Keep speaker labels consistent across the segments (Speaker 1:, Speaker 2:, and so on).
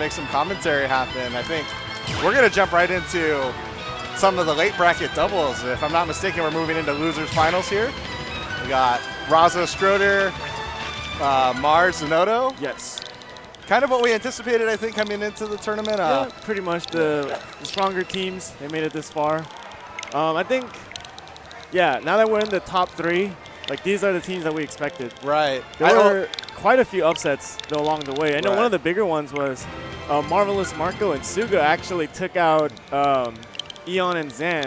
Speaker 1: make some commentary happen. I think we're going to jump right into some of the late bracket doubles. If I'm not mistaken, we're moving into losers finals here. We got Razo Stroder, uh, Marss, Zinoto.
Speaker 2: Yes.
Speaker 1: Kind of what we anticipated, I think, coming into the tournament. Uh,
Speaker 2: yeah, pretty much the, stronger teams. They made it this far. Um, I think, yeah, now that we're in the top three, like these are the teams that we expected.
Speaker 1: Right.
Speaker 2: There were quite a few upsets though along the way. I know right. one of the bigger ones was uh, Marvelous Marco and Suga actually took out um, Eon and Zan,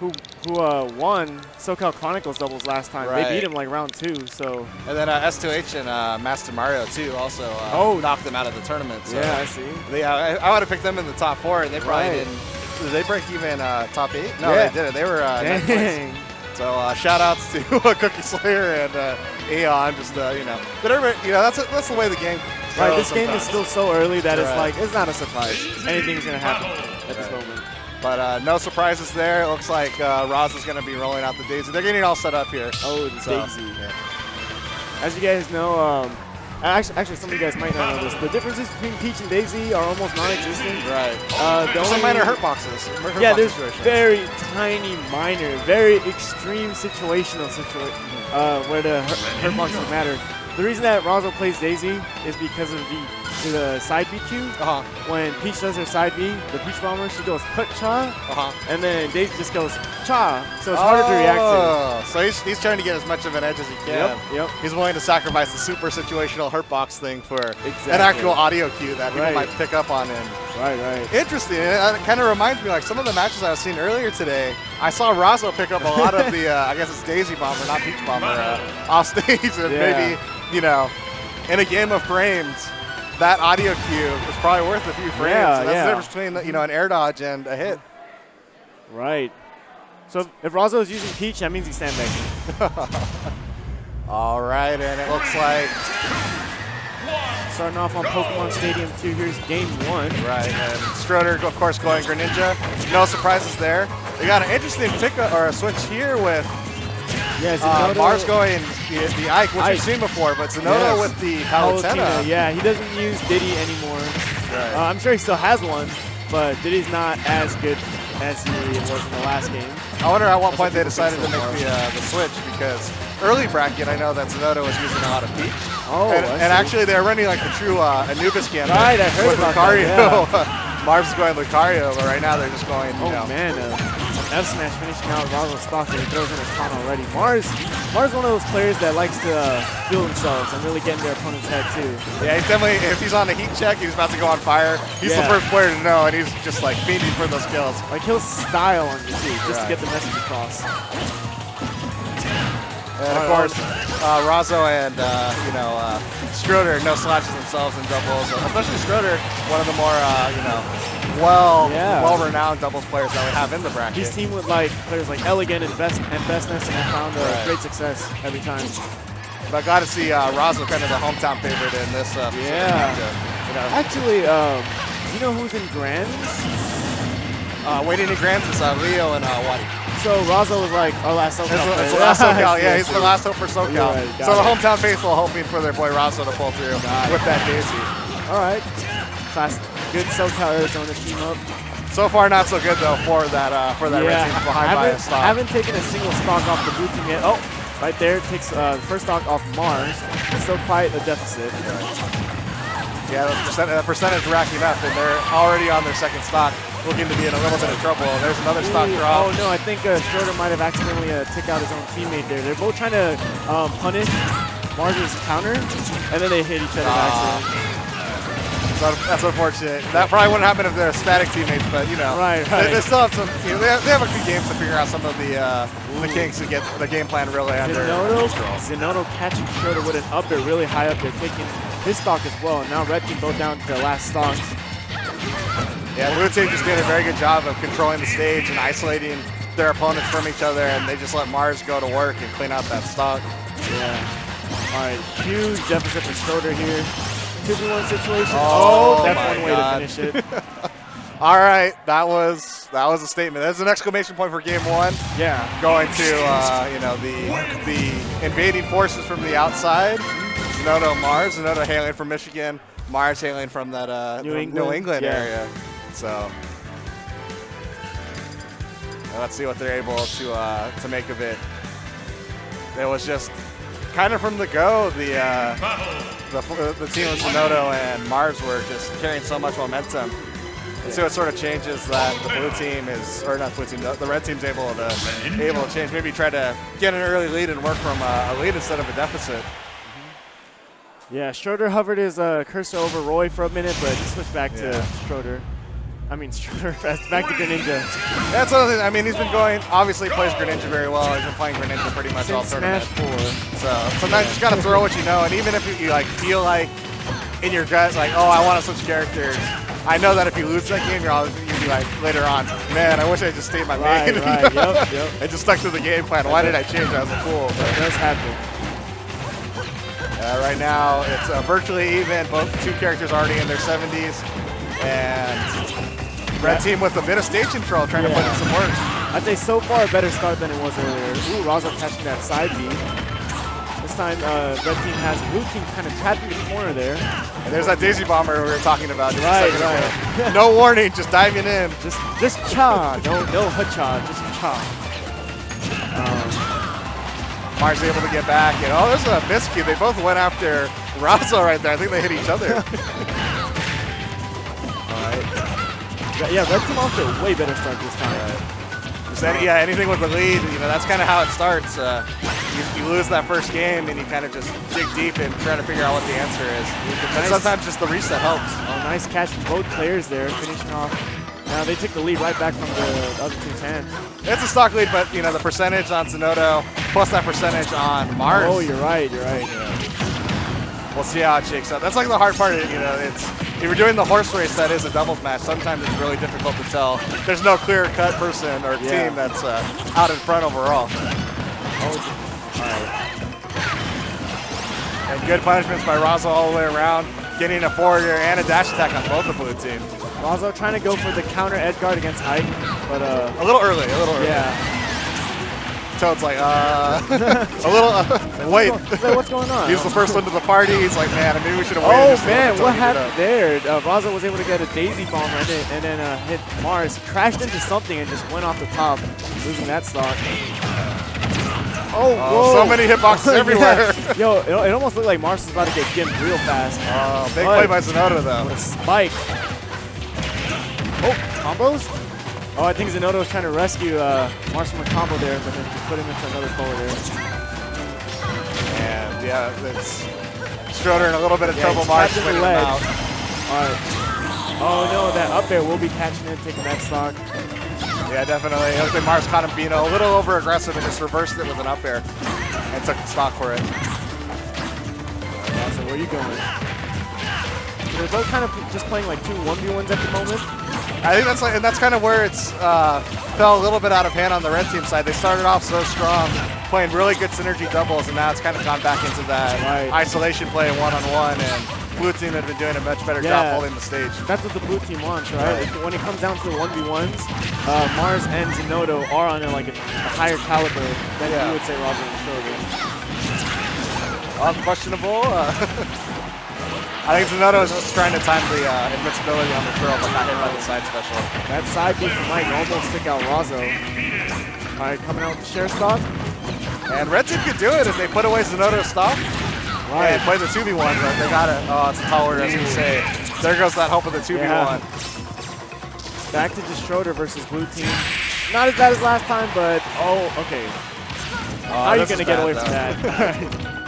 Speaker 2: who who uh, won SoCal Chronicles doubles last time. Right. They beat him like round two. So
Speaker 1: and then uh, S2H and uh, Master Mario too also uh, oh knocked them out of the tournament. So
Speaker 2: yeah, I see.
Speaker 1: They, uh, I, I would have picked them in the top four, and they probably right. didn't. Did they break even uh, top eight? No, yeah. they didn't. They were uh, Dang. So uh, shout outs to Cookie Slayer and uh, Aeon, just uh, you know, but everybody, you know, that's a, that's the way the game.
Speaker 2: Right, this game is still so early that right. it's like it's not a surprise. Anything's gonna happen at this right. moment.
Speaker 1: But uh, no surprises there. It looks like uh, Roz is going to be rolling out the Daisy. They're getting all set up here.
Speaker 2: Oh, the so, Daisy. Yeah. As you guys know, um, actually, actually, some of you guys might not know this. The differences between Peach and Daisy are almost non-existent.
Speaker 1: Right. Uh, the Some minor hurt boxes. Hurt
Speaker 2: yeah,
Speaker 1: box
Speaker 2: there's situations. very tiny, minor, very extreme situational situation uh, where the hurt, hurt boxes matter. The reason that Razo plays Daisy is because of the to the side B Q.
Speaker 1: Uh-huh.
Speaker 2: When Peach does her side B, the Peach Bomber, she goes put cha,
Speaker 1: uh-huh.
Speaker 2: and then Daisy just goes cha, so it's oh, harder to react to. Oh,
Speaker 1: so he's, he's trying to get as much of an edge as he can.
Speaker 2: Yep, yep.
Speaker 1: He's willing to sacrifice the super situational hurt box thing for exactly. an actual audio cue that people right. might pick up on him.
Speaker 2: Right, right.
Speaker 1: Interesting. It, it kind of reminds me like some of the matches I was seeing earlier today. I saw Razo pick up a lot of the, uh, I guess it's Daisy Bomber, not Peach Bomber, uh, off stage, and yeah. maybe you know, in a game of frames that audio cue is probably worth a few frames.
Speaker 2: Yeah,
Speaker 1: that's
Speaker 2: yeah.
Speaker 1: the difference between you know an air dodge and a hit.
Speaker 2: Right. So if Razo is using Peach, that means he's sandbagging.
Speaker 1: All right, and it looks like
Speaker 2: starting off on Pokemon Stadium 2. Here's game one.
Speaker 1: Right, and Stroder, of course, going Greninja. No surprises there. They got an interesting pick or a switch here with
Speaker 2: yeah, uh,
Speaker 1: Marss going the, the Ike, which Ike. we've seen before, but Zinoto yes. with the Palutena.
Speaker 2: Yeah, he doesn't use Diddy anymore. Right. Uh, I'm sure he still has one, but Diddy's not as good as he was in the last game.
Speaker 1: I wonder at what point they decided to make the, uh, the switch because early bracket, I know that Zinoto was using a lot of Peach.
Speaker 2: Oh,
Speaker 1: and, and actually they're running like the true uh, Anubis camp.
Speaker 2: Right, I heard
Speaker 1: with
Speaker 2: about
Speaker 1: Lucario.
Speaker 2: that.
Speaker 1: Yeah. Marv's going Lucario, but right now they're just going.
Speaker 2: oh
Speaker 1: know.
Speaker 2: man, uh, F smash finishing out Razo's stock and he throws in his taunt already. Marss, Marss is one of those players that likes to uh, feel themselves and really get in their opponent's head too.
Speaker 1: Yeah, he's definitely, if he's on a heat check, he's about to go on fire. He's yeah. the first player to know, and he's just like fiending for those kills.
Speaker 2: Like he'll style on you too, just right. to get the message across.
Speaker 1: And of course, uh, Razo and uh, you know uh, Stroder no slashes themselves in doubles, especially Stroder, one of the more uh, you know well yeah. well renowned doubles players that we have in the bracket.
Speaker 2: He's teamed with like players like Elegant and Best and Bestness, and I found right. great success every time.
Speaker 1: But I got to see uh, Razo kind of the hometown favorite in this. Uh,
Speaker 2: yeah. You know. Actually, um, you know who's in Grands?
Speaker 1: Uh, waiting in Grands is uh, Leo and uh, Wadi.
Speaker 2: So Razo was like our last
Speaker 1: it's the last SoCal, yeah, he's the last hope for SoCal. Right, so it. the hometown faithful hoping for their boy Razo to pull through got with it. that Daisy.
Speaker 2: All right. Class, good SoCal Arizona team up.
Speaker 1: So far, not so good though for that uh, for that yeah. red team behind by a stock.
Speaker 2: Haven't taken a single stock off the blue team yet. Oh, right there takes uh, the first stock off Marss. It's still quite a deficit.
Speaker 1: Yeah, the percent, percentage racking up, and they're already on their second stock looking to be in a little bit of trouble. There's another stock drop.
Speaker 2: Oh, no, I think uh, Stroder might have accidentally uh, took out his own teammate there. They're both trying to um, punish Marss's counter, and then they hit each other uh,
Speaker 1: so that's unfortunate. That probably wouldn't happen if they're static teammates, but you know,
Speaker 2: right, right.
Speaker 1: They, they still have some. You know, they, have, they have a few games to figure out some of the uh, the kinks to get the game plan really under
Speaker 2: Zinoto, Zinoto catching Stroder with an up there, really high up there, taking his stock as well. And now Red Team both down to their last stocks.
Speaker 1: Yeah, Blue Team just did a very good job of controlling the stage and isolating their opponents from each other, and they just let Marss go to work and clean out that stock.
Speaker 2: Yeah. All right, huge deficit for Stroder here. 2v1 situation. Oh, oh that's one way God. to finish it.
Speaker 1: All right, that was that was a statement. That's an exclamation point for game one.
Speaker 2: Yeah,
Speaker 1: going to uh, you know the the invading forces from the outside. Zinoto Marss, Zinoto hailing from Michigan, Marss hailing from that uh,
Speaker 2: New England,
Speaker 1: New England
Speaker 2: yeah.
Speaker 1: area. So let's see what they're able to uh, to make of it. It was just kind of from the go. The uh, the, the team of Zinoto and Marss were just carrying so much momentum. And so it sort of changes that the blue team is, or not blue team, the, red team's able to able to change. Maybe try to get an early lead and work from uh, a lead instead of a deficit.
Speaker 2: Yeah, Stroder hovered his uh, cursor over Roy for a minute, but he switched back
Speaker 1: Yeah.
Speaker 2: to Stroder. I mean, Stroder, back to Greninja.
Speaker 1: That's another thing. I mean, he's been going. Obviously, plays Greninja very well. He's been playing Greninja pretty much all
Speaker 2: Since
Speaker 1: tournament.
Speaker 2: Smash 4.
Speaker 1: So sometimes you just gotta throw what you know, and even if you, you like feel like in your gut, like, oh, I want to switch characters. I know that if you lose that game, you're always going to be like later on, man, I wish I just stayed my
Speaker 2: Right,
Speaker 1: main.
Speaker 2: right, yep, yep.
Speaker 1: I just stuck to the game plan. Why did I change? I was a fool.
Speaker 2: That does happen.
Speaker 1: Uh, right now, it's uh, virtually even. Both two characters already in their 70s, and red team with a bit of stage control, trying to put in some work.
Speaker 2: I'd say so far a better start than it was earlier. Ooh, Razo catching that side B. This time, uh, red team has blue team kind of trapped in the corner there.
Speaker 1: And there's that Daisy Bomber we were talking about.
Speaker 2: Right, right.
Speaker 1: no warning, just diving in.
Speaker 2: Just, just cha. No, no hacha, just cha. Um,
Speaker 1: Marss able to get back, and oh, there's a miscue. They both went after Razo right there. I think they hit each other.
Speaker 2: yeah, yeah, red team off way better start this time.
Speaker 1: Any, yeah, anything with the lead, you know, that's kind of how it starts. Uh, you, you lose that first game, and you kind of just dig deep and try to figure out what the answer is. And
Speaker 2: Nice.
Speaker 1: sometimes just the reset helps.
Speaker 2: Oh, nice catch from both players there, finishing off. Now they took the lead right back from the other team's hand.
Speaker 1: It's a stock lead, but you know the percentage on Zinoto plus that percentage on Marss.
Speaker 2: Oh, you're right, you're right.
Speaker 1: We'll see how it shakes out. That's like the hard part. You know, it's if you're doing the horse race that is a doubles match. Sometimes it's really difficult to tell. There's no clear-cut person or
Speaker 2: Yeah.
Speaker 1: team that's uh, out in front overall. And good punishments by Razo all the way around, getting a forward air and a dash attack on both the blue team.
Speaker 2: Razo trying to go for the counter edge guard against Ike, but uh,
Speaker 1: A little early, a little early.
Speaker 2: yeah.
Speaker 1: Toad's like, uh, a little, uh, wait.
Speaker 2: What's, go- what's going on?
Speaker 1: He's the first one to the party. He's like, man, I maybe we should have waited.
Speaker 2: Oh
Speaker 1: just a little
Speaker 2: man, what happened there? Uh, Razo was able to get a daisy bomb and then, and then uh, hit Marss. Crashed into something and just went off the top, losing that stock. Oh,
Speaker 1: Oh, so many hitboxes
Speaker 2: Yeah.
Speaker 1: everywhere.
Speaker 2: Yo, it, it almost looked like Marss was about to get gimped real fast.
Speaker 1: Oh, big
Speaker 2: But-
Speaker 1: play by Zinoto, though.
Speaker 2: A spike. Oh, combos? Oh, I think Zinoto was trying to rescue uh, Marss from a combo there, but then just put him into another forward there.
Speaker 1: And yeah, it's Stroder in a little bit of
Speaker 2: Yeah,
Speaker 1: trouble.
Speaker 2: he's
Speaker 1: Marss
Speaker 2: trapped in
Speaker 1: waiting
Speaker 2: the
Speaker 1: him
Speaker 2: ledge.
Speaker 1: out.
Speaker 2: All right. Oh no, that up there will be catching it, taking that stock.
Speaker 1: Yeah, definitely. It looks like Marss caught him being a little over aggressive and just reversed it with an up air and took the stock for it.
Speaker 2: So where are you going? They're both kind of just playing like two 1v1s at the moment.
Speaker 1: I think that's like, and that's kind of where it's uh, fell a little bit out of hand on the red team side. They started off so strong, playing really good synergy doubles, and now it's kind of gone back into that
Speaker 2: Right.
Speaker 1: isolation play one on one. And blue team had been doing a much better job holding the stage.
Speaker 2: That's what the blue team wants, right? If- When it comes down to the 1v1s, uh, Marss and Zinoto are on a, like a, a higher caliber than
Speaker 1: Yeah.
Speaker 2: you would say Roger and Stroder.
Speaker 1: Unquestionable. Uh, I think Zinoto is just trying to time the uh, invincibility on the throw, but not hit by the side special.
Speaker 2: That side beat from Mike almost took out Razo. All right, coming out with the share stock.
Speaker 1: And red team could do it if they put away Zinoto's stock and play the 2v1, but they got it. Oh, it's a tall order, as you say. There goes that hope of the 2v1.
Speaker 2: Yeah. Back to just Stroder versus blue team. Not as bad as last time, but oh, okay.
Speaker 1: Oh,
Speaker 2: How are you going to get away
Speaker 1: though.
Speaker 2: from that?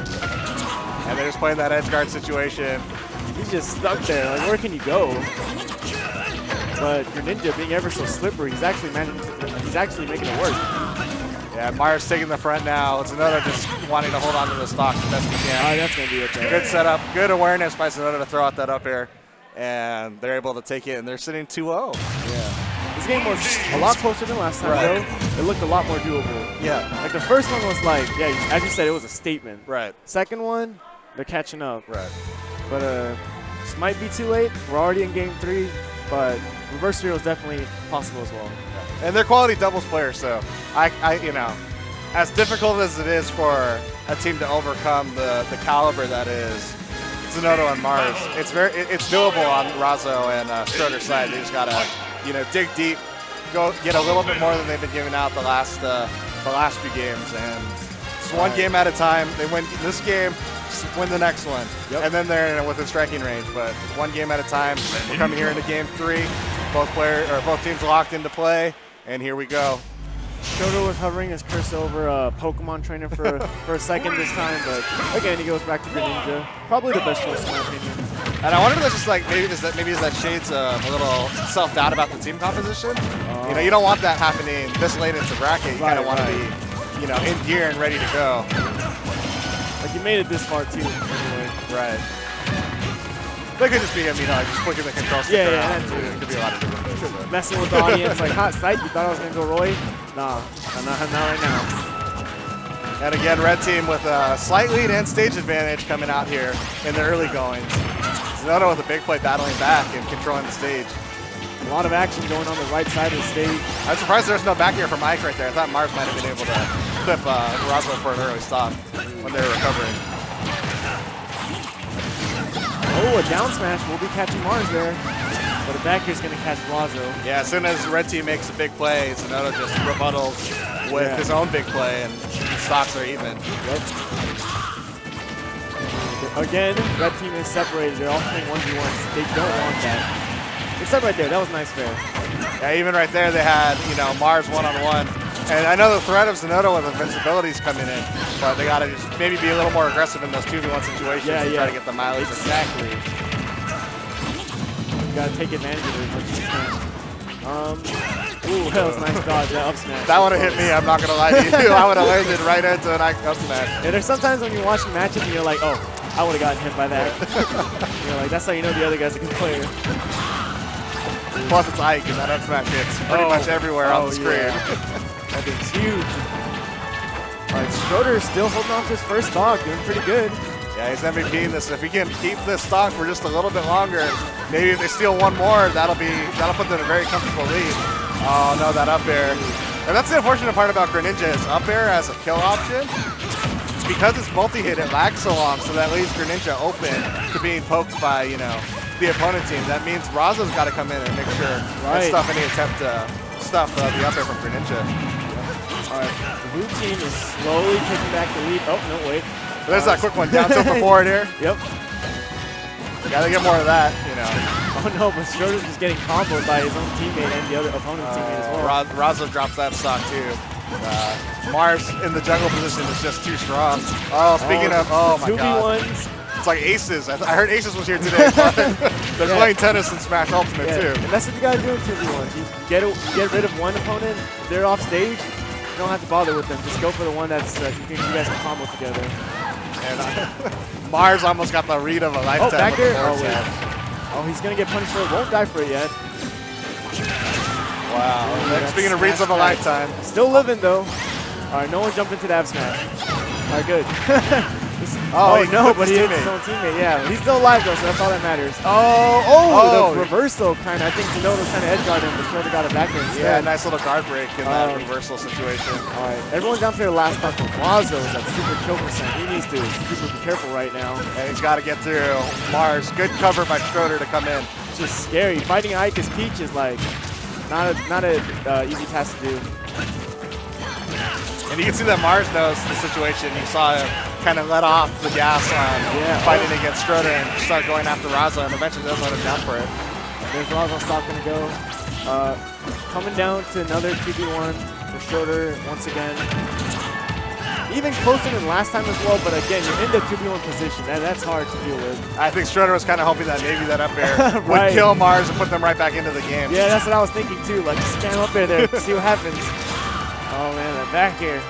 Speaker 1: And they're just playing that edge guard situation.
Speaker 2: He's just stuck there. Like, where can you go? But Greninja being ever so slippery, he's actually managing to, he's actually making it work.
Speaker 1: Yeah, Myers taking the front now. It's another just wanting to hold on to the stock the best he can.
Speaker 2: right, that's to be it there.
Speaker 1: Good setup, good awareness by Zinoto to throw out that up air. And they're able to take it, and they're sitting oh. 2-0.
Speaker 2: Yeah. This game was a lot closer than last time,
Speaker 1: Right.
Speaker 2: though. It looked a lot more doable.
Speaker 1: Yeah,
Speaker 2: Like the first one was like, yeah, as you said, it was a statement.
Speaker 1: right,
Speaker 2: Second one, they're catching up.
Speaker 1: right.
Speaker 2: But uh, this might be too late. We're already in game three, but reverse zero is definitely possible as well.
Speaker 1: And they're quality doubles players, so I, I, you know, as difficult as it is for a team to overcome the, the caliber that is Zinoto and Marss. It's very, it, it's doable on Razo and uh, Stroder's side. They just gotta, you know, dig deep, go get a little bit more than they've been giving out the last, uh, the last few games, and it's one
Speaker 2: Right.
Speaker 1: game at a time. They win this game, win the next one,
Speaker 2: Yep.
Speaker 1: and then they're within striking range. But one game at a time. We're coming here into game three. Both player or both teams locked into play, and here we go.
Speaker 2: Shoto was hovering his cursor over a Pokemon trainer for, for a second this time, but again, he goes back to Greninja. Probably the best choice in my opinion.
Speaker 1: And I wonder if that's just like maybe is that maybe is that shades of a little self doubt about the team composition. you know, you don't want that happening this late into bracket. You kind of want to be, you know, in gear and ready to go.
Speaker 2: Like, you made it this far, too, anyway.
Speaker 1: Right. That could just be him, you know, just flicking the control stick
Speaker 2: Yeah, yeah,
Speaker 1: around.
Speaker 2: that's it.
Speaker 1: It could be a lot of different things.
Speaker 2: Messing with the audience, like, hot sight, you thought I was going to go Roy? Nah, not, not, not right now.
Speaker 1: And again, red team with a slight lead and stage advantage coming out here in the early goings. Zinoto with a big play battling back and controlling the stage.
Speaker 2: A lot of action going on the right side of the stage.
Speaker 1: I'm surprised there's no back air for Mike right there. I thought Marss might have been able to clip uh, Roswell for an early stop when they were recovering.
Speaker 2: Oh, a down smash. We'll be catching Marss there. But a back is going to catch Blazo.
Speaker 1: Yeah, as soon as red team makes a big play, Zinoto just rebuttals with
Speaker 2: Yeah.
Speaker 1: his own big play and stocks are even.
Speaker 2: Yep. Again, red team is separated. They're all playing 1v1s. They don't want that. Except right there. That was nice fair.
Speaker 1: Yeah, even right there they had, you know, Marss one-on-one. And I know the threat of Zinoto with invincibility is coming in, but they gotta just maybe be a little more aggressive in those 2v1 situations
Speaker 2: Yeah,
Speaker 1: to
Speaker 2: yeah.
Speaker 1: try to get the mileage.
Speaker 2: Exactly. You gotta take advantage of it as much as you can. Um, ooh, that was a nice dodge. That up smash.
Speaker 1: That would have hit me, I'm not gonna lie to you. I would have landed right into an up smash.
Speaker 2: And there's sometimes when you're watching matches and you're like, oh, I would have gotten hit by that. you're like, that's how you know the other guy's a good player.
Speaker 1: Plus it's Ike, and that up smash hits pretty
Speaker 2: Oh.
Speaker 1: much everywhere on
Speaker 2: Oh,
Speaker 1: the screen.
Speaker 2: yeah. That thing's huge. All right, Stroder is still holding on to his first stock, doing pretty good.
Speaker 1: Yeah, he's MVP in this. If he can keep this stock for just a little bit longer, maybe if they steal one more, that'll be that'll put them in a very comfortable lead. Oh no, that up air. And that's the unfortunate part about Greninja is up air as a kill option. Because it's multi-hit, it lags so long, so that leaves Greninja open to being poked by, you know, the opponent team. That means Razo's got to come in and make sure
Speaker 2: Right.
Speaker 1: stuff any attempt to stuff uh, the up air from Greninja.
Speaker 2: All right, the blue team is slowly taking back the lead. Oh, no, wait.
Speaker 1: There's that quick one, down tilt to forward here.
Speaker 2: Yep.
Speaker 1: Got to get more of that, you know.
Speaker 2: Oh no, but Stroder's just getting comboed by his own teammate and the other opponent's teammate as well.
Speaker 1: Ra- Razo drops that stock too. Uh, Marss in the jungle position is just too strong. Oh, speaking of, oh my god,
Speaker 2: 2v1s.
Speaker 1: It's like Aces. I, I heard Aces was here today, they're
Speaker 2: Yeah.
Speaker 1: playing tennis and Smash Ultimate
Speaker 2: Yeah,
Speaker 1: too.
Speaker 2: and that's what you gotta do in 2v1. You get, get rid of one opponent, they're off stage, you don't have to bother with them. Just go for the one that's, uh, you, can, you guys can combo together.
Speaker 1: And uh, Marss almost got the read of a lifetime.
Speaker 2: Oh, back there? Oh. Oh, he's gonna get punished for it. Won't die for it yet.
Speaker 1: Wow. Speaking of reads of a lifetime,
Speaker 2: Still living though. All right, no one jumped into the F smash. All right, good.
Speaker 1: Oh,
Speaker 2: oh, no, but he hit his own teammate. Yeah, he's still alive though, so that's all that matters.
Speaker 1: oh,
Speaker 2: Oh,
Speaker 1: oh,
Speaker 2: the reversal kind of. I think Zinoto kind of edge guarded him, but Stroder got it back
Speaker 1: yeah, nice little guard break in that
Speaker 2: Um,
Speaker 1: reversal situation.
Speaker 2: All right, everyone's down to their last. But Blazo is at super kill percent. He needs to super be careful right now.
Speaker 1: And he's got to get through Marss. Good cover by Stroder to come in.
Speaker 2: It's just scary. Fighting Ike as Peach is like not a not a uh, easy task to do.
Speaker 1: And you can see that Marss knows the situation. You saw him kind of let off the gas on
Speaker 2: Yeah.
Speaker 1: fighting against Stroder and start going after Raza, and eventually doesn't let him down for it.
Speaker 2: There's Blazo stock gonna go. Uh, coming down to another 2v1 for Stroder once again. Even closer than last time as well, but again, you're in the 2v1 position. That, that's hard to deal with.
Speaker 1: I think Stroder was kind of hoping that maybe that up air would kill Marss and put them right back into the game.
Speaker 2: Yeah, that's what I was thinking too. Like, stand up there, there, see what happens. Oh man, they're back here.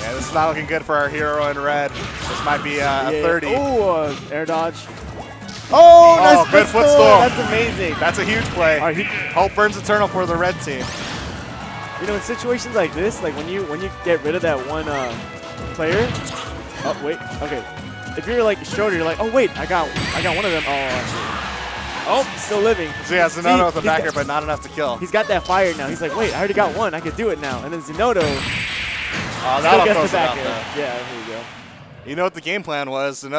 Speaker 1: Yeah, this is not looking good for our hero in red. This might be uh, a
Speaker 2: Yeah.
Speaker 1: 30.
Speaker 2: Oh, uh, air dodge. Oh,
Speaker 1: Oh,
Speaker 2: nice
Speaker 1: good
Speaker 2: footstool. That's amazing.
Speaker 1: That's a huge play.
Speaker 2: Right, he,
Speaker 1: Hope burns eternal for the red team.
Speaker 2: you know, in situations like this, like when you when you get rid of that one uh, player. Oh wait, okay. If you're like Stroder, you're like, oh wait, I got I got one of them. Oh, oh, still living.
Speaker 1: So yeah, Zinoto with the backer,
Speaker 2: got-
Speaker 1: but not enough to kill.
Speaker 2: He's got that fire now. He's like, wait, I already got one. I could do it now. And then Zinoto
Speaker 1: Oh,
Speaker 2: still gets the
Speaker 1: it
Speaker 2: back
Speaker 1: out,
Speaker 2: air. Yeah, here you go.
Speaker 1: You know what the game plan was. Zinoto